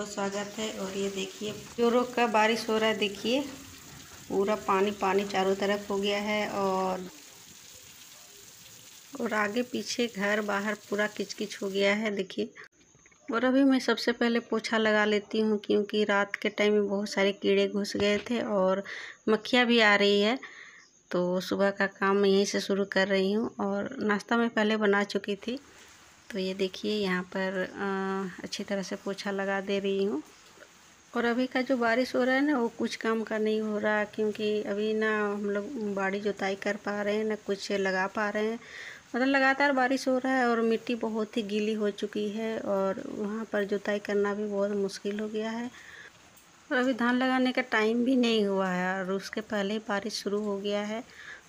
बहुत स्वागत है और ये देखिए। जोरों का बारिश हो रहा है, देखिए। पूरा पानी पानी चारों तरफ़ हो गया है और और आगे पीछे घर बाहर पूरा किचकिच हो गया है, देखिए। और अभी मैं सबसे पहले पोछा लगा लेती हूँ क्योंकि रात के टाइम में बहुत सारे कीड़े घुस गए थे और मक्खियाँ भी आ रही है। तो सुबह का काम मैं यहीं से शुरू कर रही हूँ और नाश्ता मैं पहले बना चुकी थी। तो ये देखिए यहाँ पर आ, अच्छी तरह से पोछा लगा दे रही हूँ। और अभी का जो बारिश हो रहा है ना वो कुछ काम का नहीं हो रहा क्योंकि अभी ना हम लोग बाड़ी जोताई कर पा रहे हैं ना कुछ लगा पा रहे हैं। मतलब लगातार बारिश हो रहा है और मिट्टी बहुत ही गीली हो चुकी है और वहाँ पर जुताई करना भी बहुत मुश्किल हो गया है। और अभी धान लगाने का टाइम भी नहीं हुआ है और उसके पहले ही बारिश शुरू हो गया है।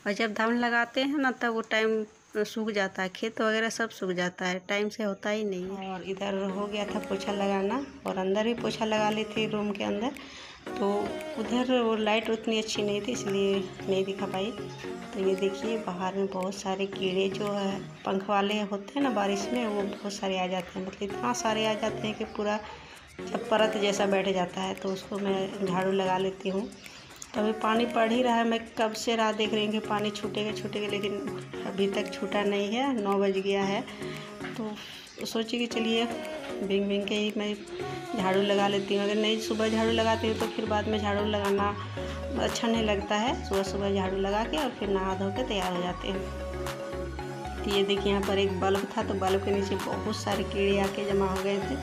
और जब धान लगाते हैं ना तब वो टाइम सूख जाता है, खेत वगैरह सब सूख जाता है, टाइम से होता ही नहीं है। और इधर हो गया था पोछा लगाना, और अंदर भी पोछा लगा ली थी रूम के अंदर। तो उधर वो लाइट उतनी अच्छी नहीं थी, इसलिए नहीं दिखा पाई। तो ये देखिए, बाहर में बहुत सारे कीड़े जो है, पंख वाले होते हैं ना बारिश में, वो बहुत सारे आ जाते हैं। मतलब इतना सारे आ जाते हैं कि पूरा जब परत जैसा बैठ जाता है तो उसको मैं झाड़ू लगा लेती हूँ। तो अभी पानी पड़ ही रहा है, मैं कब से राह देख रही हूँ कि पानी छूटेगा छूटेगा, लेकिन अभी तक छूटा नहीं है, नौ बज गया है। तो सोची कि चलिए बिंग बिंग के ही मैं झाड़ू लगा लेती हूँ। अगर नहीं सुबह झाड़ू लगाती हूँ तो फिर बाद में झाड़ू लगाना अच्छा नहीं लगता है। सुबह सुबह झाड़ू लगा के और फिर नहा धो के तैयार हो जाते हैं। तो ये देखिए, यहाँ पर एक बल्ब था तो बल्ब के नीचे बहुत सारे कीड़े आके जमा हो गए थे।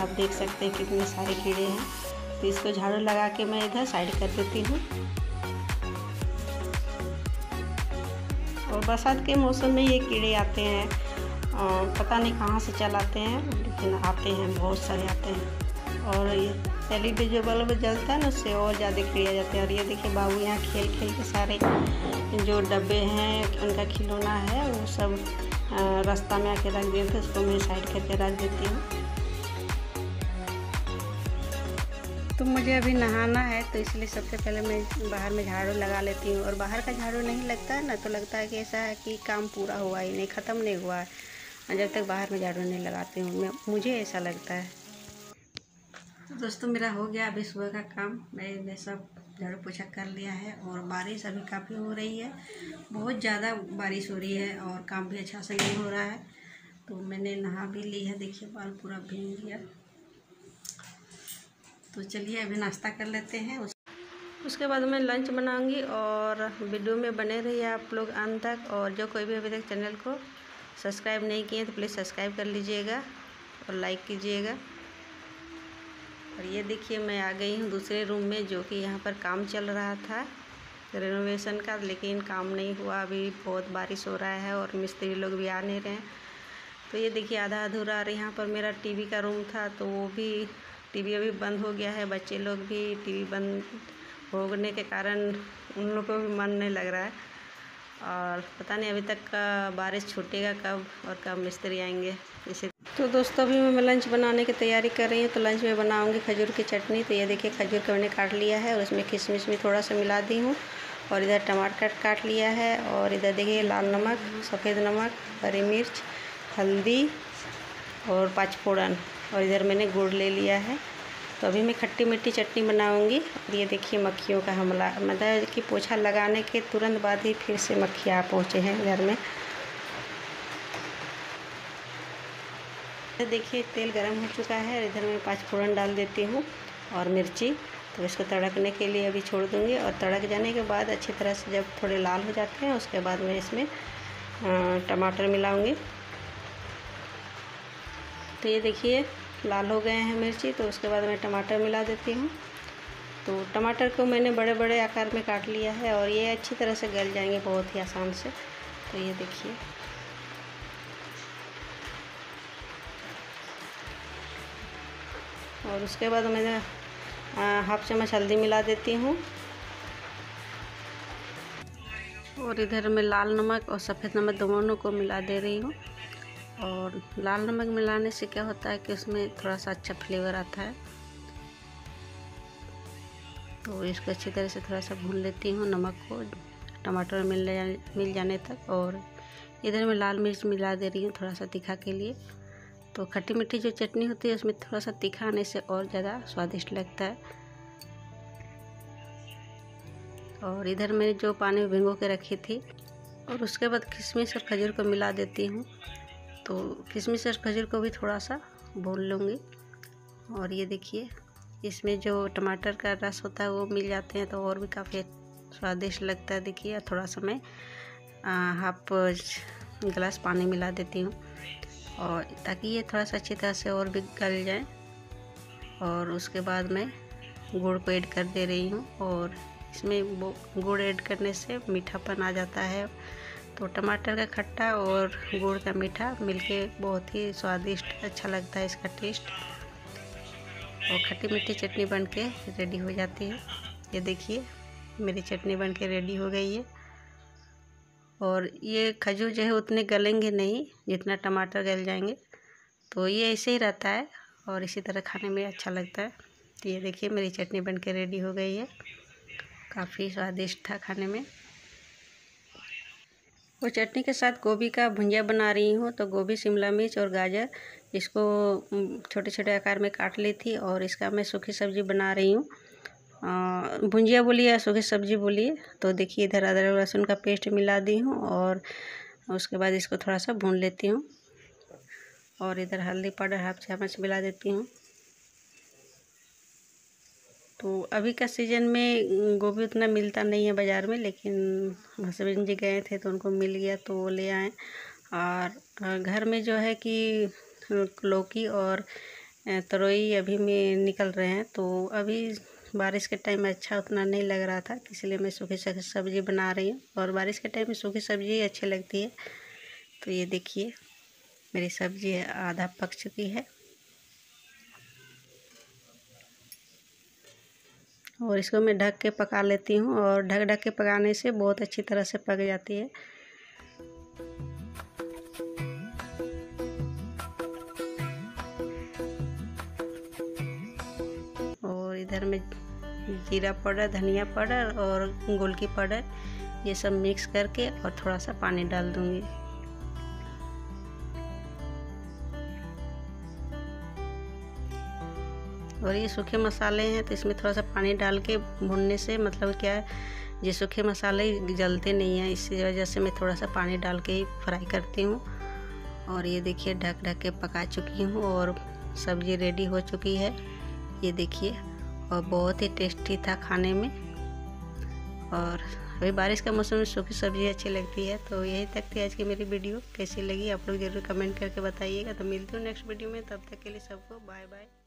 आप देख सकते हैं कितने सारे कीड़े हैं। तो इसको झाड़ू लगा के मैं इधर साइड कर देती हूँ। और बरसात के मौसम में ये कीड़े आते हैं पता नहीं कहाँ से चलाते हैं, लेकिन आते हैं, बहुत सारे आते हैं। और ये एल ई जो बल्ब जलता है ना, उससे और ज़्यादा कीड़े जाते हैं। और ये देखिए बाबू यहाँ खेल खेल के सारे जो डब्बे हैं, उनका खिलौना है, वो सब रास्ता में आके रख थे, उसको मैं साइड करके रख देती हूँ। तो मुझे अभी नहाना है तो इसलिए सबसे पहले मैं बाहर में झाड़ू लगा लेती हूँ। और बाहर का झाड़ू नहीं लगता है ना तो लगता है कि ऐसा है कि काम पूरा हुआ ही नहीं, ख़त्म नहीं हुआ है। जब तक बाहर में झाड़ू नहीं लगाती हूँ मुझे ऐसा लगता है। तो दोस्तों, मेरा हो गया अभी सुबह का काम। मैं सब झाड़ू पोछा कर लिया है और बारिश अभी काफ़ी हो रही है। बहुत ज़्यादा बारिश हो रही है और काम भी अच्छा से नहीं हो रहा है। तो मैंने नहा भी ली है, देखिए बाल पूरा भीग गया। तो चलिए अभी नाश्ता कर लेते हैं। उस उसके बाद मैं लंच बनाऊँगी और वीडियो में बने रहिए आप लोग अंत तक। और जो कोई भी अभी तक चैनल को सब्सक्राइब नहीं किए तो प्लीज़ सब्सक्राइब कर लीजिएगा और लाइक कीजिएगा। और ये देखिए मैं आ गई हूँ दूसरे रूम में जो कि यहाँ पर काम चल रहा था रेनोवेशन का, लेकिन काम नहीं हुआ। अभी बहुत बारिश हो रहा है और मिस्त्री लोग भी आ नहीं रहे हैं। तो ये देखिए आधा अधूरा और यहाँ पर मेरा टीवी का रूम था तो वो भी टीवी अभी बंद हो गया है, बच्चे लोग भी टीवी बंद होने के कारण उन लोग को भी मन नहीं लग रहा है। और पता नहीं अभी तक का बारिश छूटेगा कब और कब मिस्त्री आएँगे। इसे तो दोस्तों अभी मैं लंच बनाने की तैयारी कर रही हूँ तो लंच में बनाऊँगी खजूर की चटनी। तो ये देखिए खजूर को मैंने काट लिया है और उसमें किशमिश भी थोड़ा सा मिला दी हूँ और इधर टमाटर काट लिया है और इधर देखिए लाल नमक, सफ़ेद नमक, हरी मिर्च, हल्दी और पाँचफोड़न और इधर मैंने गुड़ ले लिया है। तो अभी मैं खट्टी मिट्टी चटनी बनाऊँगी। और ये देखिए मक्खियों का हमला। मतलब कि पोछा लगाने के तुरंत बाद ही फिर से मक्खियाँ पहुँचे हैं घर में। देखिए, तेल गरम हो चुका है इधर मैं पाँच फोड़न डाल देती हूँ और मिर्ची। तो इसको तड़कने के लिए अभी छोड़ दूँगी और तड़क जाने के बाद अच्छी तरह से जब थोड़े लाल हो जाते हैं, उसके बाद मैं इसमें टमाटर मिलाऊँगी। तो ये देखिए लाल हो गए हैं मिर्ची तो उसके बाद मैं टमाटर मिला देती हूँ। तो टमाटर को मैंने बड़े बड़े आकार में काट लिया है और ये अच्छी तरह से गल जाएँगे बहुत ही आसान से। तो ये देखिए। और उसके बाद मैंने हाफ़ चम्मच हल्दी मिला देती हूँ। और इधर मैं लाल नमक और सफ़ेद नमक दोनों को मिला दे रही हूँ। और लाल नमक मिलाने से क्या होता है कि उसमें थोड़ा सा अच्छा फ्लेवर आता है। तो इसको अच्छी तरह से थोड़ा सा भून लेती हूँ नमक को, टमाटर मिल जाने मिल जाने तक। और इधर मैं लाल मिर्च मिला दे रही हूँ थोड़ा सा तीखा के लिए। तो खट्टी मीठी जो चटनी होती है उसमें थोड़ा सा तीखा आने से और ज़्यादा स्वादिष्ट लगता है। और इधर मैंने जो पानी भिगो के रखी थी और उसके बाद किशमिश और खजूर को मिला देती हूँ। तो किशमिश और खजूर को भी थोड़ा सा भून लूँगी। और ये देखिए, इसमें जो टमाटर का रस होता है वो मिल जाते हैं तो और भी काफ़ी स्वादिष्ट लगता है। देखिए थोड़ा सा मैं हाफ़ गिलास पानी मिला देती हूँ। और ताकि ये थोड़ा सा अच्छी तरह से और भी गल जाए। और उसके बाद मैं गुड़ को ऐड कर दे रही हूँ। और इसमें गुड़ ऐड करने से मीठापन आ जाता है। तो टमाटर का खट्टा और गुड़ का मीठा मिलके बहुत ही स्वादिष्ट अच्छा लगता है इसका टेस्ट और खट्टी मीठी चटनी बन के रेडी हो जाती है। ये देखिए, मेरी चटनी बन के रेडी हो गई है। और ये खजूर जो है उतने गलेंगे नहीं, जितना टमाटर गल जाएँगे। तो ये ऐसे ही रहता है और इसी तरह खाने में अच्छा लगता है। तो ये देखिए, मेरी चटनी बन के रेडी हो गई है। काफ़ी स्वादिष्ट था खाने में। और चटनी के साथ गोभी का भुंजिया बना रही हूँ तो गोभी, शिमला मिर्च और गाजर, इसको छोटे छोटे आकार में काट ली थी और इसका मैं सूखी सब्ज़ी बना रही हूँ। भुंजिया बोलिए या सूखी सब्ज़ी बोलिए तो देखिए इधर अदरक लहसुन का पेस्ट मिला दी हूँ और उसके बाद इसको थोड़ा सा भून लेती हूँ। और इधर हल्दी पाउडर हाफ़ चम्मच मिला देती हूँ। तो अभी का सीज़न में गोभी उतना मिलता नहीं है बाज़ार में, लेकिन हसबैंड जी गए थे तो उनको मिल गया तो वो ले आए। और घर में जो है कि लौकी और तरोई अभी में निकल रहे हैं तो अभी बारिश के टाइम में अच्छा उतना नहीं लग रहा था, इसलिए मैं सूखी सब्ज़ी बना रही हूँ। और बारिश के टाइम में सूखी सब्ज़ी अच्छी लगती है। तो ये देखिए, मेरी सब्ज़ी आधा पक चुकी है। और इसको मैं ढक के पका लेती हूँ और ढक ढक के पकाने से बहुत अच्छी तरह से पक जाती है। और इधर में जीरा पाउडर, धनिया पाउडर और गोलकी पाउडर, ये सब मिक्स करके और थोड़ा सा पानी डाल दूँगी। और ये सूखे मसाले हैं तो इसमें थोड़ा सा पानी डाल के भुनने से मतलब क्या है, ये सूखे मसाले जलते नहीं हैं, इसी वजह से मैं थोड़ा सा पानी डाल के ही फ्राई करती हूँ। और ये देखिए, ढक ढक के पका चुकी हूँ और सब्ज़ी रेडी हो चुकी है। ये देखिए, और बहुत ही टेस्टी था खाने में। और अभी बारिश का मौसम में सूखी सब्ज़ी अच्छी लगती है तो यही तक थी आज की मेरी वीडियो। कैसी लगी आप लोग ज़रूर कमेंट करके बताइएगा। तो मिलती हूँ नेक्स्ट वीडियो में, तब तक के लिए सबको बाय बाय।